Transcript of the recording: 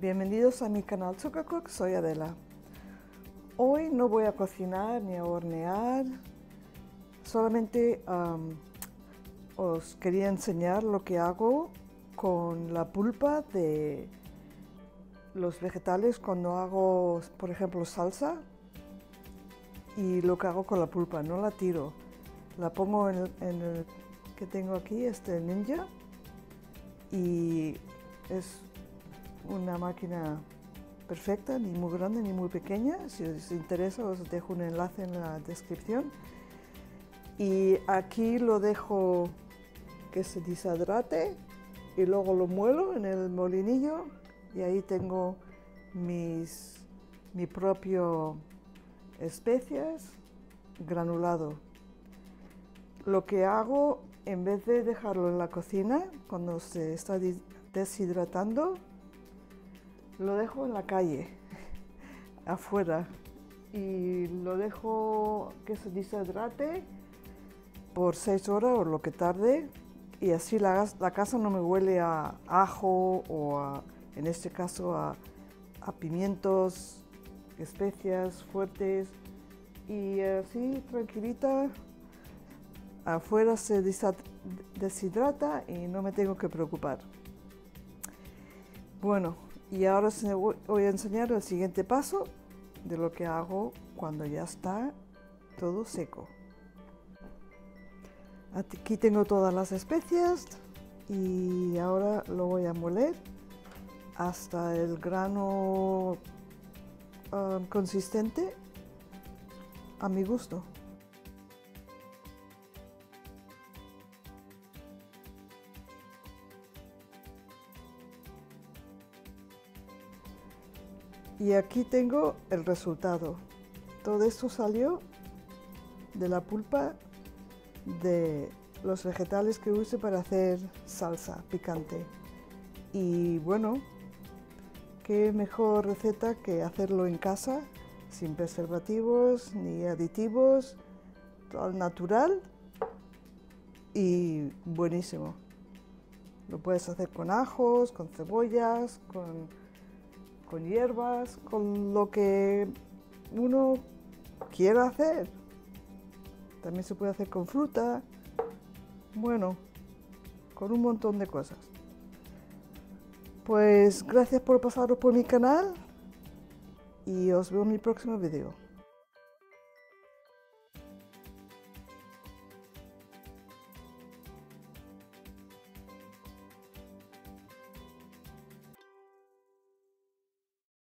Bienvenidos a mi canal Cook, soy Adela. Hoy no voy a cocinar ni a hornear, solamente os quería enseñar lo que hago con la pulpa de los vegetales cuando hago, por ejemplo, salsa y lo que hago con la pulpa, no la tiro, la pongo en el, que tengo aquí, este Ninja, y es una máquina perfecta, ni muy grande ni muy pequeña. Si os interesa os dejo un enlace en la descripción. Y aquí lo dejo que se deshidrate y luego lo muelo en el molinillo y ahí tengo mis, mi propio especias granulado. Lo que hago, en vez de dejarlo en la cocina, cuando se está deshidratando, lo dejo en la calle, afuera, y lo dejo que se deshidrate por seis horas o lo que tarde, y así la, casa no me huele a ajo o en este caso a, a pimientos, especias fuertes, y así tranquilita afuera se deshidrata y no me tengo que preocupar. Bueno, y ahora voy a enseñar el siguiente paso de lo que hago cuando ya está todo seco. Aquí tengo todas las especias y ahora lo voy a moler hasta el grano um, consistente a mi gusto. Y aquí tengo el resultado. Todo esto salió de la pulpa de los vegetales que use para hacer salsa picante. Y bueno, qué mejor receta que hacerlo en casa, sin preservativos ni aditivos, al natural y buenísimo. Lo puedes hacer con ajos, con cebollas, con con hierbas, con lo que uno quiera hacer. También se puede hacer con fruta, bueno, con un montón de cosas. Pues gracias por pasaros por mi canal y os veo en mi próximo video.